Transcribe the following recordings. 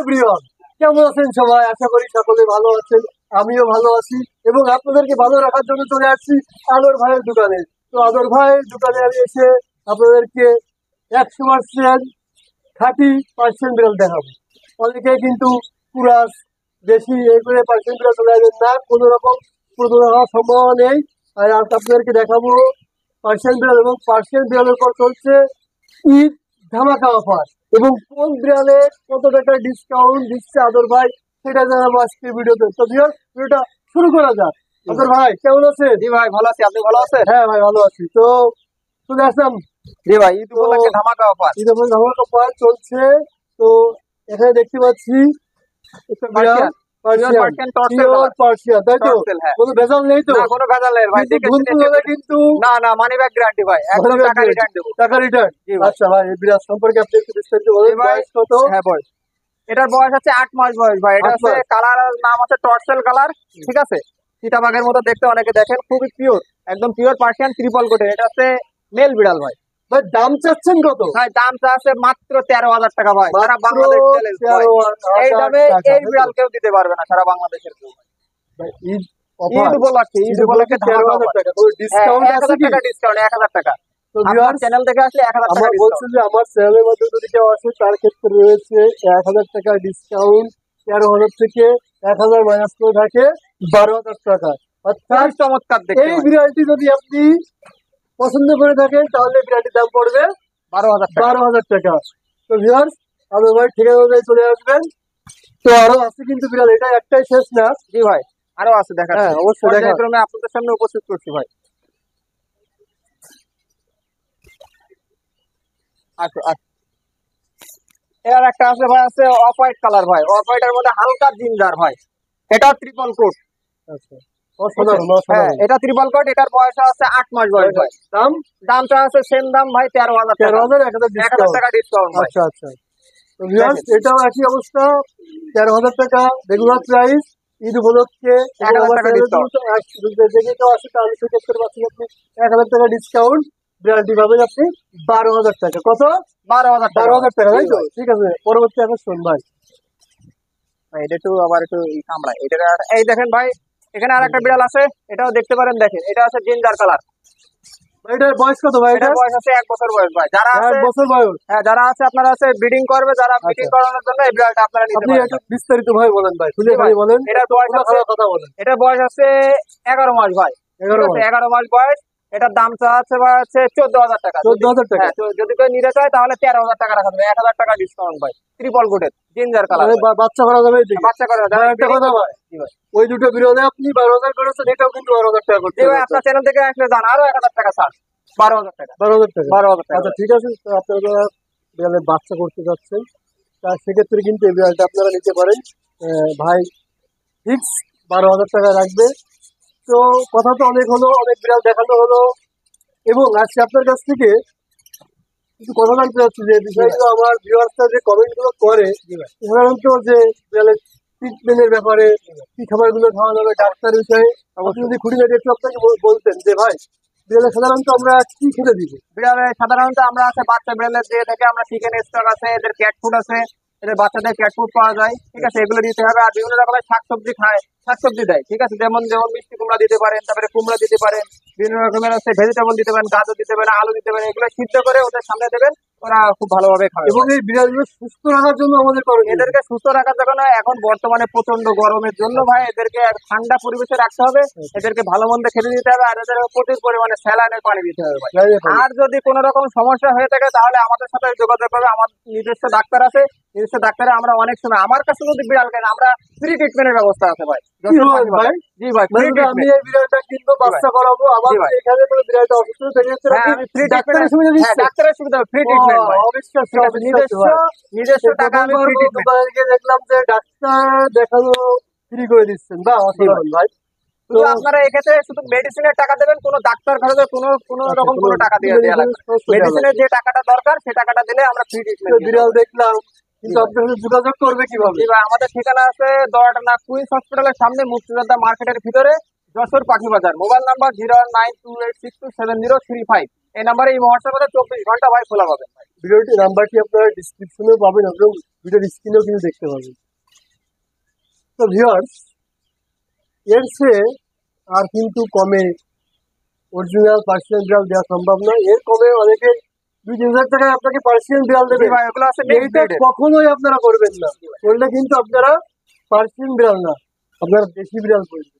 Everyone কেমন আছেন সবাই? আশা করি সকলে ভালো আমিও ভালো আছি এবং আপনাদেরকে ভালো রাখার জন্য চলে আসছি ভাইয়ের দোকানে। তো আদর ভাইয়ের দোকানে আমি এসে আপনাদেরকে একশো পার্সেন্ট থার্টি পার্সেন্ট দেখাবো। অনেকে কিন্তু পুরাস বেশি এই করে পার্সেন্ট বিড়াল চলে আসবেন না, কোনো রকম প্রতারণা হওয়ার সম্ভাবনা নেই। আর আপনাদেরকে দেখাবো পার্সেন্ট বিড়াল এবং পার্সেন্ট বিড়ালের পর চলছে ঈদ ধামাকা অফার এবং কোন বিড়ালে কত টাকা ডিসকাউন্ট দিচ্ছে আদর ভাই সেটা জানাব আজকে ভিডিওতে। তো ভিডিওটা শুরু করা যাক। আদর ভাই কেমন আছে জি ভাই ভালো আছি। আপনি ভালো আছেন? হ্যাঁ ভাই ভালো আছি। তো চলে আসলাম। জি ভাই ঈদ উপলক্ষে ধামাকা অফার ঈদ এবং ধামাকা অফার চলছে। তো এখানে দেখতে পাচ্ছি একটা বিড়াল। হ্যাঁ। কোনো ভেজাল নেই তো? না কোনো ভেজাল নেই ভাই কিন্তু না না মানি ব্যাক গ্যারান্টি ভাই একদম টাকা রিটার্ন দেবো। টাকা রিটার্ন আচ্ছা ভাই এই সম্পর্কে আপনি একটু বিস্তারিত বলেন। ভাই। বয়স কত? হ্যাঁ বয়স। এটার বয়স হচ্ছে আট মাস বয়স ভাই। এটা হচ্ছে। কালার নাম আছে টর্সেল কালার ঠিক আছে? চিতাবাঘের মতো দেখতে অনেকে দেখেন খুবই পিওর একদম পিওর পার্সিয়ান ত্রিপল কোটে এটা হচ্ছে মেল বিড়াল ভাই। ভাই দাম চাচ্ছেন কত? ভাই দামটা আছে মাত্র তেরো হাজার টাকা ভাই। সারা বাংলাদেশ চ্যালেঞ্জ ভাই। 13,000 এই দামে এই বিড়াল কেউ দিতে পারবে না সারা বাংলাদেশের কেউ ঈদ তেরো হাজার টাকা। হ্যাঁ, ডিসকাউন্ট এক হাজার টাকা ডিসকাউন্ট এক হাজার টাকা। তো চ্যানেল থেকে আসলে এক হাজার টাকা আমার বলছে যে আমার চ্যানেলের মধ্যে যদি কেউ আসে তার ক্ষেত্রে রয়েছে এক হাজার টাকা ডিসকাউন্ট তেরো হাজার থেকে এক হাজার মাইনাস করে থাকে বারো হাজার টাকা। অর্থাৎ চমৎকার এই বিড়ালটি যদি আপনি পছন্দ করে থাকেন তাহলে বিড়ালটির দাম পড়বে বারো হাজার টাকা। বারো হাজার টাকা। তো ভিউয়ার্স আমাদের ভাই ঠিকানা অনুযায়ী চলে আসবেন। তো আরও আছে কিন্তু বিড়াল এটা একটাই শেষ না? জি ভাই আরও আছে দেখা হ্যাঁ অবশ্যই দেখা পর্যায়ক্রমে আপনাদের সামনে উপস্থিত করছি ভাই। আচ্ছা আচ্ছা। এর একটা আছে ভাই আছে অফ হোয়াইট কালার ভাই। অফ হোয়াইটের মধ্যে হালকা জিন্দার ভাই। এটা ট্রিপল কোট আচ্ছা। এটা ট্রিপল কোট এটার বয়স আছে আট মাস বয়স ভাই। দাম? দামটা আছে সেম দাম ভাই তেরো হাজার তেরো হাজার এক হাজার টাকা ডিসকাউন্ট আচ্ছা আচ্ছা। এটাও একই অবস্থা। তেরো হাজার টাকা রেগুলার প্রাইস ঈদ উপলক্ষে। এক হাজার টাকা টাকা ডিসকাউন্ট বিড়ালটি পাবেন আপনি বারো হাজার টাকা। কত? বারো হাজার বারো হাজার টাকা তাই তো? ঠিক আছে। পরবর্তী এখন শোন ভাই এটা একটু আবার একটু কামড়ায়। এটা এই দেখেন ভাই এখানে আর একটা বিড়াল আছে এটাও দেখতে পারেন দেখেন এটা আছে জিঞ্জার কালার এটার বয়স কত ভাই এটা বয়স আছে এক বছর বয়স ভাই। যারা এক বছর বয়স। হ্যাঁ যারা আছে আপনারা আছে ব্রিডিং করবে যারা ব্রিডিং করানোর জন্য এই বিড়ালটা আপনারা নিতে আপনি একটু বিস্তারিত ভাই বলেন ভাই খুলে ভাই ভাই। বলেন। এটার বয়স আছে কথা বলেন। এটার বয়স আছে এগারো মাস ভাই। মাস বয়স। এটার দাম চাচ্ছে ভাই হচ্ছে চোদ্দ হাজার টাকা। চোদ্দ হাজার টাকা? হ্যাঁ, তো যদি কেউ নিতে চায় তাহলে তেরো হাজার টাকা রাখা যাবে। এক হাজার টাকা ডিসকাউন্ট ভাই। ত্রিপল কোটের জিঞ্জার কালার বাচ্চা করা যাবে বাচ্চা করে আর একটা কথা ভাই। ওই দুটো বিরোধে আপনি বারো হাজার করেছেন এটাও কিন্তু বারো হাজার টাকা করতে ভাই আপনার চ্যানেল থেকে আসলে জান আরও এক হাজার টাকা ছাড় বারো হাজার টাকা। বারো হাজার টাকা। বারো হাজার টাকা। আচ্ছা ঠিক আছে আপনারা বিড়ালের বাচ্চা করতে যাচ্ছেন তা সেক্ষেত্রে কিন্তু এই বিড়ালটা আপনারা নিতে পারেন। ভাই ফিক্স বারো হাজার টাকা রাখবে। তো কথা তো অনেক হলো অনেক বিড়াল দেখানো হলো। এবং আজকে আপনার কাছ থেকে কিছু কথা জানতে চাচ্ছি যে বিষয়গুলো আমার ভিউয়ার্সরা যে কমেন্টগুলো করে সাধারণত যে বিড়ালের ট্রিটমেন্টের ব্যাপারে কি খাবারগুলো খাওয়ানো হবে ডাক্তার বিষয়ে আপনি যদি খুঁটিনাটি একটু আপনাকে বলতেন যে ভাই বিড়ালে সাধারণত আমরা কি খেতে দিব? বিড়ালে সাধারণত আমরা আছে বাচ্চা বিড়ালের দিয়ে থেকে আমরা চিকেন স্টক আছে এদের ক্যাট ফুড আছে এদের বাচ্চাদের ক্যাট ফুড পাওয়া যায় ঠিক আছে? এগুলো দিতে হবে। আর বিভিন্ন রকমের শাকসবজি খায় শাকসবজি দেয় ঠিক আছে? যেমন যেমন মিষ্টি কুমড়া দিতে পারেন তারপরে কুমড়া দিতে পারেন বিভিন্ন রকমের আছে ভেজিটেবল দিতে পারেন গাজর দিতে পারেন আলু দিতে পারেন এগুলো সিদ্ধ করে ওদের সামনে দেবেন ওরা খুব ভালোভাবে খাবে। এবং এই বিড়ালগুলো সুস্থ রাখার জন্য আমাদের করণীয়। এদেরকে সুস্থ রাখার জন্য এখন বর্তমানে প্রচণ্ড গরমের জন্য ভাই এদেরকে ঠান্ডা পরিবেশে রাখতে হবে। এদেরকে ভালো মন্দ খেতে দিতে হবে আর এদের প্রচুর পরিমাণে স্যালাইনের পানি দিতে হবে আর যদি কোনো রকম সমস্যা হয়ে থাকে তাহলে আমাদের সাথে যোগাযোগ করবে আমার নিজস্ব ডাক্তার আছে। নিজস্ব ডাক্তারে আমরা অনেক সময় আমার কাছে যদি বিড়াল কেন আমরা ফ্রি ট্রিটমেন্টের ব্যবস্থা আছে ভাই। ভাই? জি ভাই মানে ফ্রি আমি এই বিড়ালটা কিনবো বাচ্চা করাবো আবার জি এখানে কোনো বিড়ালটা অসুস্থ থেকে হ্যাঁ আমি ফ্রি ডাক্তারের সুবিধা হ্যাঁ ডাক্তারের সুবিধা ফ্রি ট্রিটমেন্ট ভাই। অবিশ্বাস্য ঠিক আছে, অবিশ্বাস্য নিজস্ব নিজস্ব টাকা আমি ফ্রি ট্রিটমেন্ট দেখলাম যে ডাক্তার ফ্রি করে দিচ্ছেন। বা অসাধারণ ভাই। তো আপনারা এক্ষেত্রে শুধু মেডিসিনের টাকা দেবেন কোনো ডাক্তার খরচে কোনো কোনো আচ্ছা, রকম কোনো টাকা দিয়ে দেওয়া লাগবে। মেডিসিনের যে টাকাটা দরকার সে টাকাটা দিলে আমরা ফ্রি ট্রিটমেন্ট বিড়াল দেখলাম কিন্তু আপনার যোগাযোগ করবে কীভাবে? আমাদের ঠিকানা আছে দয়াটানা কুইন্স হসপিটালের সামনে মুক্তিযোদ্ধা মার্কেটের ভিতরে যশোর পাখি বাজার। Mobile number zero nine two eight six two seven zero three five. এই নাম্বারে এই হোয়াটসঅ্যাপে চব্বিশ ঘণ্টা ভাই খোলা পাবেন। ভাই ভিডিওটি নাম্বারটি আপনারা ডিসক্রিপশনেও পাবেন এবং ভিডিওর স্ক্রিনেও কিন্তু দেখতে পাবেন। তো ভিউয়ার্স এর চেয়ে আর কিন্তু কমে অরিজিনাল পার্সিয়ান বিড়াল দেওয়া সম্ভব নয়। এর কমে অনেকে দুই তিন হাজার টাকায় আপনাকে পার্সিয়ান বিড়াল দেবে। এইটা কখনোই আপনারা করবেন না। করলে কিন্তু আপনারা পার্সিয়ান বিড়াল না আপনারা দেশি বিড়াল করবেন।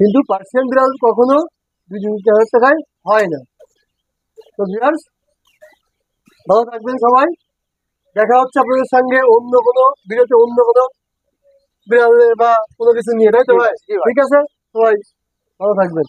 কিন্তু পার্সিয়ান বিড়াল কখনো দুই তিন হাজার টাকায় হয় না। তো ভালো থাকবেন সবাই। দেখা হচ্ছে আপনাদের সঙ্গে অন্য কোনো ভিডিওতে অন্য কোনো বিড়াল বা কোনো কিছু নিয়ে তাই তো ভাই। ঠিক আছে? সবাই ভালো থাকবেন।